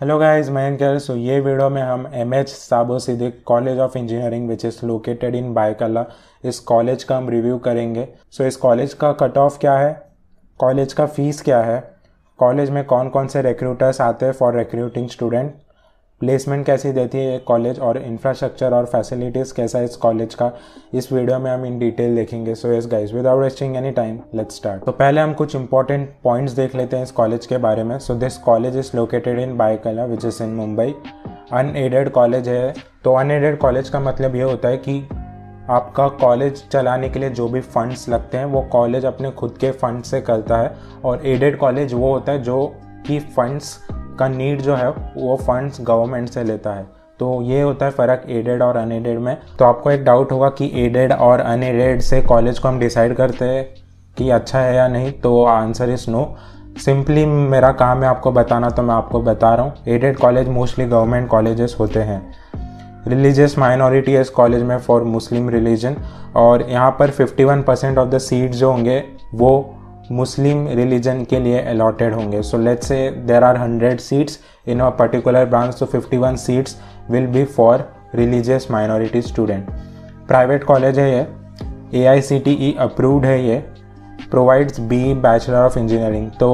Hello guys मैं कर सो ये वीडियो में हम M H Saboo Siddik college of engineering which is located in Byculla इस कॉलेज का हम रिव्यू करेंगे। सो so, इस कॉलेज का कट ऑफ़ क्या है? कॉलेज का फ़ीस क्या है? कॉलेज में कौन कौन से रिक्रूटर्स आते हैं फॉर रिक्रूटिंग स्टूडेंट प्लेसमेंट कैसी देती है कॉलेज और इंफ्रास्ट्रक्चर और फैसिलिटीज़ कैसा है इस कॉलेज का, इस वीडियो में हम इन डिटेल देखेंगे। So yes guys without wasting any time let's start तो पहले हम कुछ इंपॉर्टेंट पॉइंट्स देख लेते हैं इस कॉलेज के बारे में। So this college is located in Byculla which is in Mumbai unaided college है। तो अनएडेड कॉलेज का मतलब ये होता है कि आपका कॉलेज चलाने के लिए जो भी फंड्स लगते हैं, वो कॉलेज अपने खुद के फंड से करता है। और एडेड कॉलेज वो होता है जो कि फंड्स का नीड जो है, वो फंड्स गवर्नमेंट से लेता है। तो ये होता है फ़र्क एडेड और अनएडेड में। तो आपको एक डाउट होगा कि एडेड और अनएडेड से कॉलेज को हम डिसाइड करते हैं कि अच्छा है या नहीं तो आंसर इज़ नो सिंपली मेरा काम है आपको बताना तो मैं आपको बता रहा हूँ। Aided college mostly government colleges होते हैं। रिलीजियस माइनॉरिटी है इस कॉलेज में फॉर मुस्लिम रिलीजन और यहाँ पर 51 परसेंट ऑफ़ द सीट जो होंगे, वो मुस्लिम रिलीजन के लिए अलॉटेड होंगे। So let's say there are hundred seats in a particular branch तो fifty one seats will be for religious minority student private college है ये ए आई सी टी ई अप्रूव्ड है ये provides B bachelor of engineering तो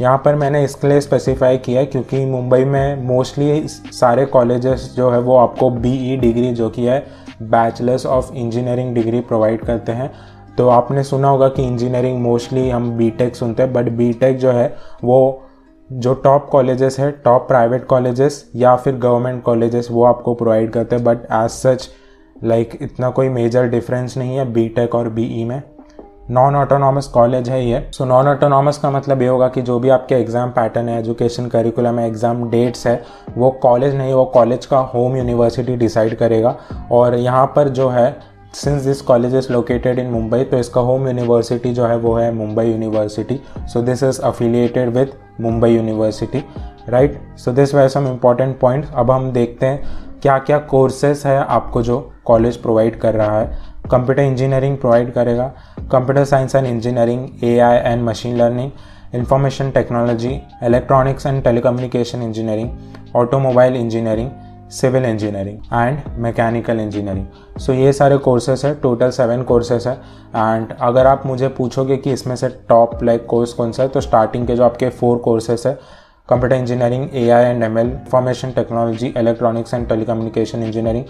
यहाँ पर मैंने इसके लिए स्पेसिफाई किया क्योंकि मुंबई में मोस्टली सारे कॉलेजेस जो है वो आपको बी ई डिग्री जो कि है bachelors of engineering degree provide करते हैं। तो आपने सुना होगा कि इंजीनियरिंग मोस्टली हम बीटेक सुनते हैं बट बीटेक जो है, वो जो टॉप कॉलेजेस है टॉप प्राइवेट कॉलेजेस या फिर गवर्नमेंट कॉलेजेस वो आपको प्रोवाइड करते हैं बट एज सच लाइक इतना कोई मेजर डिफरेंस नहीं है बीटेक और बीई e में। नॉन ऑटोनॉमस कॉलेज है ये। सो नॉन ऑटोनॉमस का मतलब ये होगा कि जो भी आपके एग्ज़ाम पैटर्न है एजुकेशन करिकुलम है एग्ज़ाम डेट्स है, वो कॉलेज नहीं, वो कॉलेज का होम यूनिवर्सिटी डिसाइड करेगा। और यहाँ पर जो है since this college is located in Mumbai तो इसका होम यूनिवर्सिटी जो है, वो है Mumbai university so this is affiliated with Mumbai university right so this way some important point अब हम देखते हैं क्या क्या कोर्सेस है आपको जो कॉलेज प्रोवाइड कर रहा है. कंप्यूटर इंजीनियरिंग प्रोवाइड करेगा. Computer science and engineering A I and machine learning information technology electronics and telecommunication engineering automobile engineering civil engineering and mechanical engineering. So ये सारे कोर्सेस है टोटल सेवन कोर्सेस है। And अगर आप मुझे पूछोगे कि इसमें से टॉप लाइक कोर्स कौन सा है तो स्टार्टिंग के जो आपके फोर कोर्सेस है computer engineering A I and M L information technology electronics and telecommunication engineering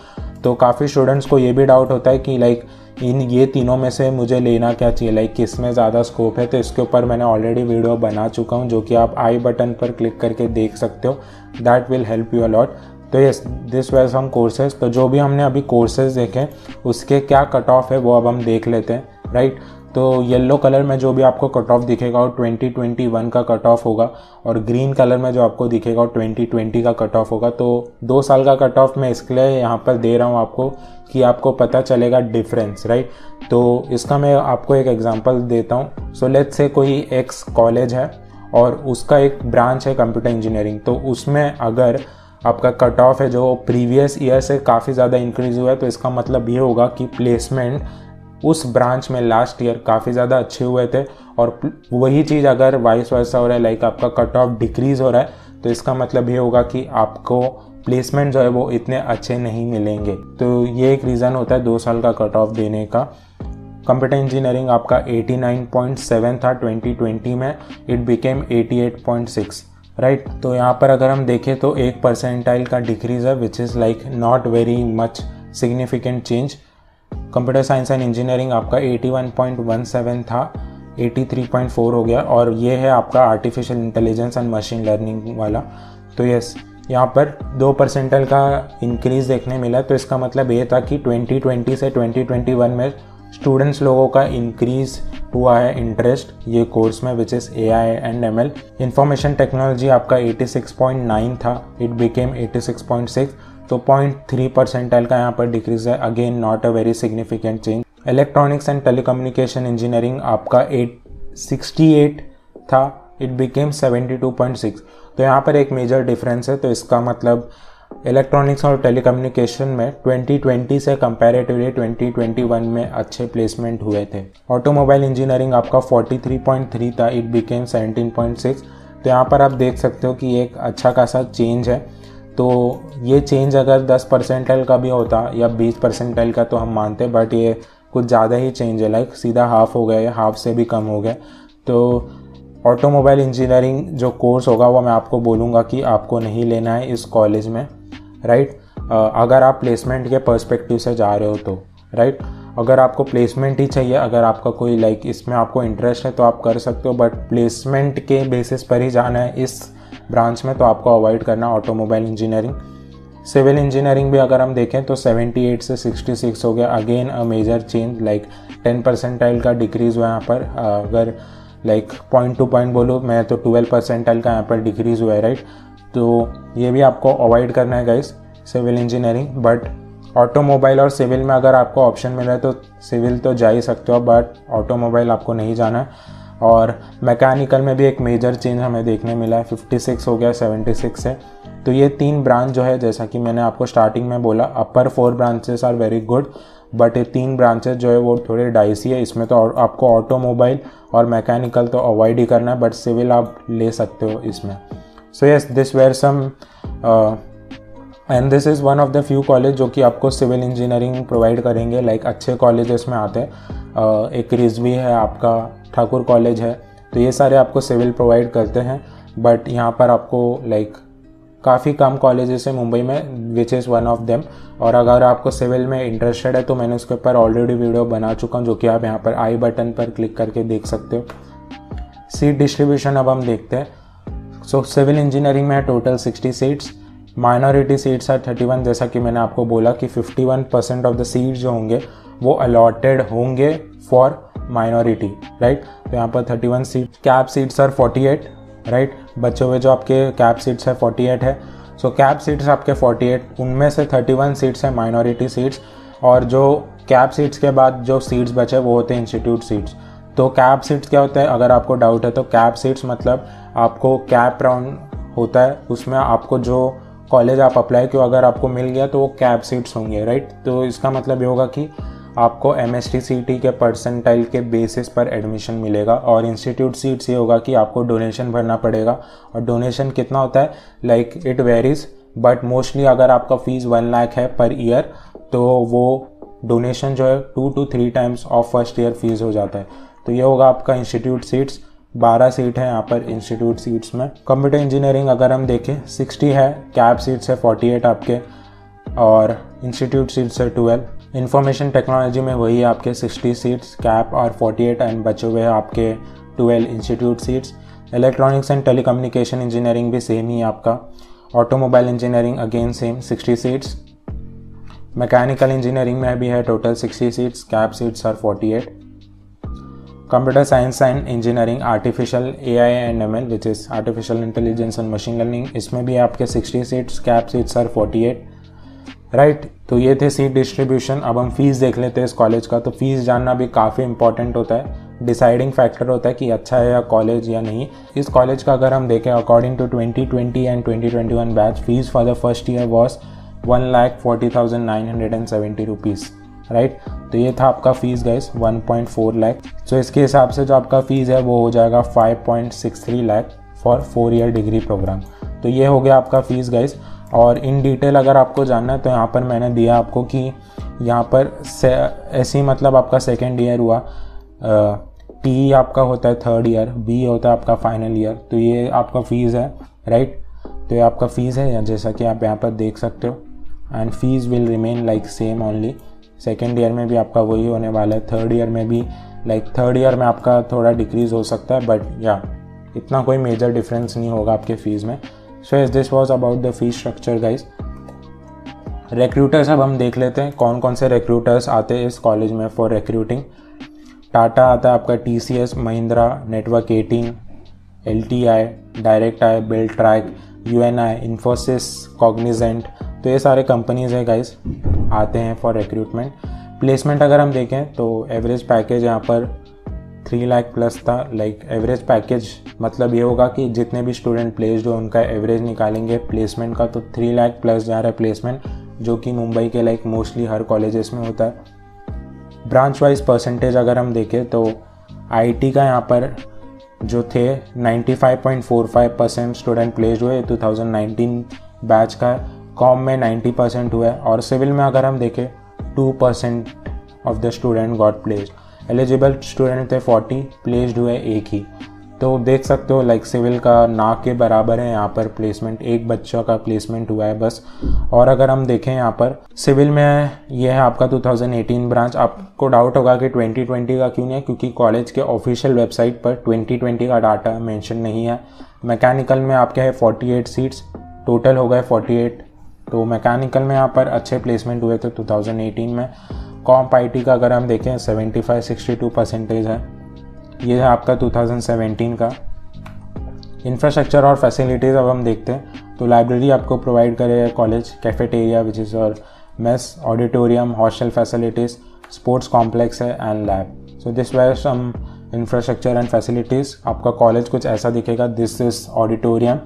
तो काफ़ी स्टूडेंट्स को ये भी डाउट होता है कि लाइक इन ये तीनों में से मुझे लेना क्या चाहिए? लाइक किसमें ज़्यादा स्कोप है? तो इसके ऊपर मैंने ऑलरेडी वीडियो बना चुका हूँ, जो कि आप आई बटन पर क्लिक करके देख सकते हो। That will help you a lot तो यस दिस वेज हम कोर्सेज तो जो भी हमने अभी कोर्सेज देखे, उसके क्या कट ऑफ़ है, वो अब हम देख लेते हैं राइट तो येलो कलर में जो भी आपको कट ऑफ़ दिखेगा, वो 2021 का कट ऑफ़ होगा और ग्रीन कलर में जो आपको दिखेगा, वो 2020 का कट ऑफ़ होगा। तो दो साल का कट ऑफ़ मैं इसके लिए यहाँ पर दे रहा हूँ आपको कि आपको पता चलेगा डिफरेंस राइट तो इसका मैं आपको एक एग्जांपल देता हूँ। सो लेट्स से कोई एक्स कॉलेज है और उसका एक ब्रांच है कंप्यूटर इंजीनियरिंग तो उसमें अगर आपका कट ऑफ़ है जो प्रीवियस ईयर से काफ़ी ज़्यादा इंक्रीज़ हुआ है तो इसका मतलब ये होगा कि प्लेसमेंट उस ब्रांच में लास्ट ईयर काफ़ी ज़्यादा अच्छे हुए थे। और वही चीज़ अगर वाइस वैसा हो रहा है लाइक आपका कट ऑफ़ डिक्रीज़ हो रहा है तो इसका मतलब ये होगा कि आपको प्लेसमेंट जो है वो इतने अच्छे नहीं मिलेंगे। तो ये एक रीज़न होता है दो साल का कट ऑफ़ देने का। कंप्यूटर इंजीनियरिंग आपका 89.7 था 2020 में इट बिकेम 88.6 राइट right? तो यहाँ पर अगर हम देखें तो एक परसेंटाइल का डिक्रीज है which is like not very much significant change computer science and engineering आपका 81.17 था 83.4 हो गया और ये है आपका artificial intelligence and machine learning वाला तो यस यहाँ पर दो परसेंटल का इंक्रीज देखने मिला तो इसका मतलब ये था कि 2020 से 2021 में स्टूडेंट्स लोगों का इंक्रीज हुआ है इंटरेस्ट ये कोर्स में which is A I and M L information technology आपका 86.9 था इट बिकेम 86.6 तो 0.3 परसेंटाइल का यहाँ पर डिक्रीज है. Again not a very significant change electronics and telecommunication engineering आपका 868 था इट बिकेम 72.6 तो यहाँ पर एक मेजर डिफरेंस है तो इसका मतलब इलेक्ट्रॉनिक्स और टेलीकम्युनिकेशन में 2020 से कंपैरेटिवली 2021 में अच्छे प्लेसमेंट हुए थे। ऑटोमोबाइल इंजीनियरिंग आपका 43.3 था इट बिकेम 17.6 तो यहाँ पर आप देख सकते हो कि एक अच्छा खासा चेंज है। तो ये चेंज अगर 10 परसेंटाइल का भी होता या 20 परसेंटाइल का तो हम मानते बट ये कुछ ज़्यादा ही चेंज है। लाइक सीधा हाफ़ हो गया या हाफ़ से भी कम हो गया। तो ऑटोमोबाइल इंजीनियरिंग जो कोर्स होगा वो मैं आपको बोलूँगा कि आपको नहीं लेना है इस कॉलेज में। राइट? अगर आप प्लेसमेंट के पर्सपेक्टिव से जा रहे हो तो राइट? अगर आपको प्लेसमेंट ही चाहिए, अगर आपका कोई लाइक इसमें आपको इंटरेस्ट है तो आप कर सकते हो बट प्लेसमेंट के बेसिस पर ही जाना है इस ब्रांच में तो आपको अवॉइड करना ऑटोमोबाइल इंजीनियरिंग सिविल इंजीनियरिंग भी अगर हम देखें तो 78 से 66 हो गया। Again a major change like 10 percentile का डिक्रीज़ हुआ यहाँ पर। अगर लाइक पॉइंट टू पॉइंट बोलो, मैं तो 12 परसेंटाइल का यहाँ पर डिक्रीज़ हुआ है राइट तो ये भी आपको अवॉइड करना है guys civil engineering but automobile और सिविल में अगर आपको ऑप्शन मिला है तो सिविल तो जा ही सकते हो बट ऑटोमोबाइल आपको नहीं जाना है। और मैकेनिकल में भी एक मेजर चेंज हमें देखने मिला है 56 हो गया 76 से तो ये तीन ब्रांच जो है, जैसा कि मैंने आपको स्टार्टिंग में बोला upper four branches are very good but ये तीन ब्रांचेस जो है वो थोड़े डाइसी है। इसमें तो आपको ऑटोमोबाइल और मैकेनिकल तो अवॉइड ही करना है बट सिविल आप ले सकते हो इसमें। So yes this were some and this is one of the few college जो कि आपको सिविल इंजीनियरिंग प्रोवाइड करेंगे। लाइक like अच्छे कॉलेजेस में आते हैं। Uh, एक रिजवी है आपका ठाकुर कॉलेज है। तो ये सारे आपको सिविल प्रोवाइड करते हैं। बट यहाँ पर आपको लाइक like, काफ़ी कम कॉलेजेस है मुंबई में which is one of them और अगर आपको सिविल में इंटरेस्टेड है तो मैंने उसके ऊपर ऑलरेडी वीडियो बना चुका हूँ जो कि आप यहाँ पर आई बटन पर क्लिक करके देख सकते हो। सीट डिस्ट्रीब्यूशन अब हम देखते हैं। सो सिविल इंजीनियरिंग में है total sixty seats minority seats है थर्टी वन जैसा कि मैंने आपको बोला कि fifty one percent of the seat जो होंगे, वो अलॉटेड होंगे फॉर माइनॉरिटी राइट तो यहाँ पर thirty one seat cap seats are forty eight right बच्चे हुए जो आपके कैप सीट्स है फोर्टी एट है. सो कैप सीट्स आपके फोर्टी एट उनमें से थर्टी वन सीट्स हैं माइनॉरिटी सीट्स और जो कैप सीट्स के बाद जो सीट्स बचे, वो होते हैं इंस्टीट्यूट सीट्स तो कैप सीट्स क्या होता है? अगर आपको डाउट है तो कैप सीट्स मतलब आपको कैप राउंड होता है। उसमें आपको जो कॉलेज आप अप्लाई क्यों अगर आपको मिल गया तो वो कैप सीट्स होंगे राइट तो इसका मतलब ये होगा कि आपको M S T C T के परसेंटाइल के बेसिस पर एडमिशन मिलेगा और इंस्टीट्यूट सीट्स ये होगा कि आपको डोनेशन भरना पड़ेगा। और डोनेशन कितना होता है? Like it varies but mostly अगर आपका फ़ीस वन लाख है पर ईयर तो वो डोनेशन जो है two two three times of first year fees हो जाता है। तो ये होगा आपका इंस्टीट्यूट सीट्स बारह सीट है यहाँ पर इंस्टीट्यूट सीट्स में। कंप्यूटर इंजीनियरिंग अगर हम देखें सिक्सटी है कैब सीट्स है फोर्टी एट आपके। और इंस्टीट्यूट सीट्स है ट्वेल्व इंफॉर्मेशन टेक्नोलॉजी में वही आपके सिक्सटी सीट्स कैप और फोर्टी एट एंड बचे हुए हैं आपके twelve institute seats electronics and telecommunication engineering भी सेम ही आपका। Automobile engineering again same sixty seats mechanical engineering में भी है total sixty seats cap seats are forty eight computer science and engineering, artificial AI and ML which is artificial intelligence and machine learning. इसमें भी आपके 60 seats cap seats are 48 right तो ये थे seat distribution अब हम फ़ीस देख लेते हैं इस कॉलेज का. तो फ़ीस जानना भी काफ़ी इंपॉर्टेंट होता है. डिसाइडिंग फैक्टर होता है कि अच्छा है या कॉलेज या नहीं. इस कॉलेज का अगर हम देखें according to 2020 and 2021 batch fees for the first year was one lakh forty thousand nine hundred and seventy rupees right तो ये था आपका फ़ीस गाइस 1.4 लाख सो इसके हिसाब से जो आपका फ़ीस है, वो हो जाएगा 5.63 lakh for four year degree program तो ये हो गया आपका फ़ीस गाइस और इन डिटेल अगर आपको जानना है तो यहाँ पर मैंने दिया आपको कि यहाँ पर ऐसे ही मतलब आपका सेकेंड ईयर हुआ। टी आपका होता है थर्ड ईयर बी होता है आपका फाइनल ईयर तो ये आपका फ़ीस है राइट तो ये आपका फ़ीस है जैसा कि आप यहाँ पर देख सकते हो. And fees will remain like same only second year में भी आपका वही होने वाला है। थर्ड ईयर में भी लाइक थर्ड ईयर में आपका थोड़ा डिक्रीज़ हो सकता है बट या इतना कोई मेजर डिफरेंस नहीं होगा आपके फ़ीस में। So as this was about the fees structure guys recruiters अब हम देख लेते हैं कौन कौन से रिक्रूटर्स आते हैं इस कॉलेज में फॉर रिक्रूटिंग टाटा आता है आपका T C S Mahindra network eighteen L T I direct I bill track U N I Infosys Cognizant तो ये सारे कंपनीज़ हैं गाइज़ आते हैं फॉर रिक्रूटमेंट प्लेसमेंट अगर हम देखें तो एवरेज पैकेज यहाँ पर थ्री लाख प्लस था। लाइक एवरेज पैकेज मतलब ये होगा कि जितने भी स्टूडेंट प्लेस्ड हो, उनका एवरेज निकालेंगे। प्लेसमेंट का तो थ्री लाख प्लस जा रहा है प्लेसमेंट जो कि मुंबई के लाइक मोस्टली हर कॉलेजेस में होता है। ब्रांच वाइज परसेंटेज अगर हम देखें तो आईटी का यहाँ पर जो थे 95.45 परसेंट स्टूडेंट प्लेस्ड हुए 2019 बैच का। कॉम में 90 परसेंट हुआ है और सिविल में अगर हम देखें, two percent of the student got placed eligible student थे 40 प्लेस्ड हुए एक ही। तो देख सकते हो लाइक सिविल का ना के बराबर है यहाँ पर प्लेसमेंट एक बच्चों का प्लेसमेंट हुआ है बस। और अगर हम देखें यहाँ पर, सिविल में ये है आपका 2018 ब्रांच आपको डाउट होगा कि 2020 का क्यों नहीं है, क्योंकि कॉलेज के ऑफिशियल वेबसाइट पर 2020 का डाटा मेंशन नहीं है। मैकेनिकल में आपके है 48 सीट्स टोटल हो गए 48 तो मैकेनिकल में यहाँ पर अच्छे प्लेसमेंट हुए थे 2018 में। कॉम्प आई का अगर हम देखें 75 62 परसेंटेज है। ये है आपका 2017 का। इंफ्रास्ट्रक्चर और फैसिलिटीज़ अब हम देखते हैं। तो लाइब्रेरी आपको प्रोवाइड करेगा कॉलेज कैफेटेरिया विच इज़ और mess auditorium hostel facilities sports complex है and lab so this were some infrastructure and facilities आपका कॉलेज कुछ ऐसा दिखेगा। This is auditorium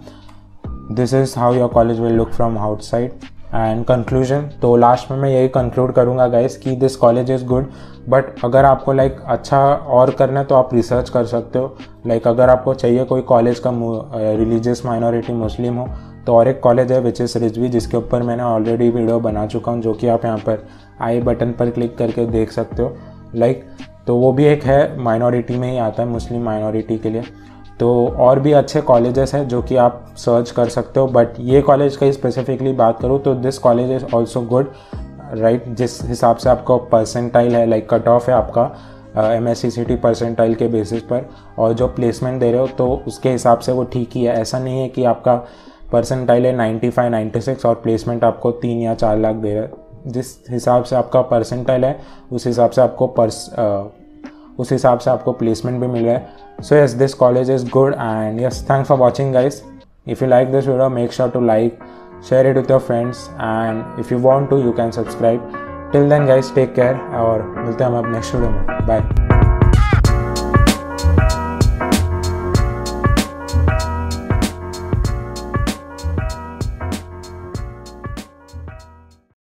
this is how your college will look from outside and conclusion तो last में मैं यही conclude करूँगा गाइस कि this college is good but अगर आपको लाइक like, अच्छा और करना है तो आप रिसर्च कर सकते हो. लाइक like, अगर आपको चाहिए कोई कॉलेज का रिलीजियस माइनॉरिटी मुस्लिम हो तो और एक कॉलेज है विच इज़ रिजवी जिसके ऊपर मैंने ऑलरेडी वीडियो बना चुका हूँ जो कि आप यहाँ पर आई बटन पर क्लिक करके देख सकते हो. लाइक like, तो वो भी एक है माइनॉरिटी में ही आता है मुस्लिम माइनॉरिटी के लिए. तो और भी अच्छे कॉलेजेस हैं जो कि आप सर्च कर सकते हो बट ये कॉलेज का ही स्पेसिफिकली बात करूँ तो this college is also good right जिस हिसाब से आपका परसेंटाइल है लाइक कट ऑफ़ है आपका M S C T percentile के बेसिस पर, और जो प्लेसमेंट दे रहे हो तो उसके हिसाब से वो ठीक ही है। ऐसा नहीं है कि आपका परसेंटाइल है नाइन्टी फाइव नाइन्टी सिक्स और प्लेसमेंट आपको तीन या चार लाख दे रहा है। जिस हिसाब से आपका परसेंटाइल है, उस हिसाब से आपको पर्स उस हिसाब से आपको प्लेसमेंट भी मिल रहा है। So yes this college is good and yes thanks for watching guys if you like this video make sure to like share it with your friends and if you want to you can subscribe till then guys take care और मिलते हैं हम अब next video में। Bye